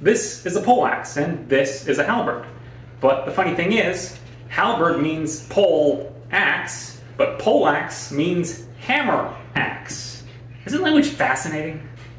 this is a pole axe, and this is a halberd. But the funny thing is, halberd means pole axe, but pole axe means hammer axe. Isn't language fascinating?